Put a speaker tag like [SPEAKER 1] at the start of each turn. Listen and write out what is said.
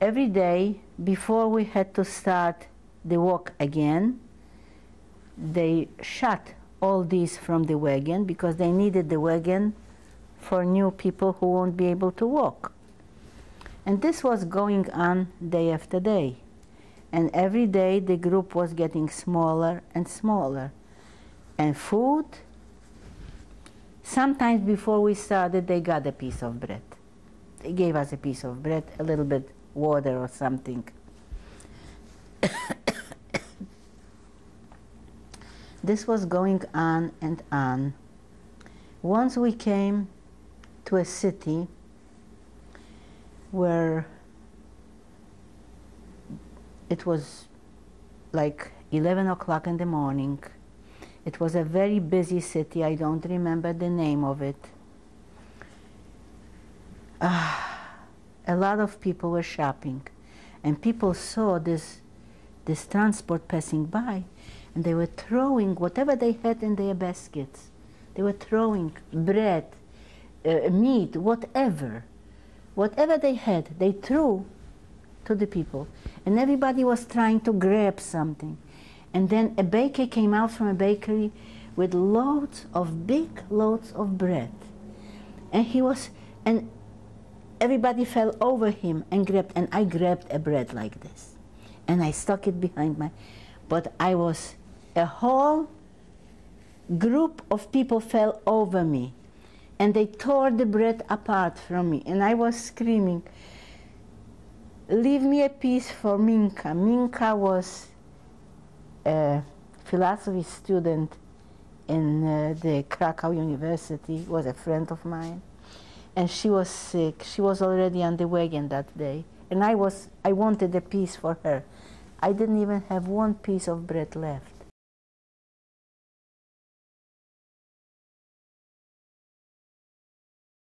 [SPEAKER 1] every day before we had to start the walk again, they shut all these from the wagon because they needed the wagon for new people who won't be able to walk. And this was going on day after day. And every day the group was getting smaller and smaller. And food, sometimes before we started, they got a piece of bread. They gave us a piece of bread, a little bit water or something. this was going on and on. Once we came to a city where it was like 11 o'clock in the morning. It was a very busy city. I don't remember the name of it. Ah, a lot of people were shopping, and people saw this, this transport passing by, and they were throwing whatever they had in their baskets. They were throwing bread, uh, meat, whatever. Whatever they had, they threw to the people. And everybody was trying to grab something. And then a baker came out from a bakery with loads of big loads of bread. And he was, and everybody fell over him and grabbed, and I grabbed a bread like this. And I stuck it behind my, but I was, a whole group of people fell over me. And they tore the bread apart from me. And I was screaming, leave me a piece for Minka. Minka was a philosophy student in uh, the Krakow University, was a friend of mine. And she was sick. She was already on the wagon that day. And I was I wanted a piece for her. I didn't even have one piece of bread left.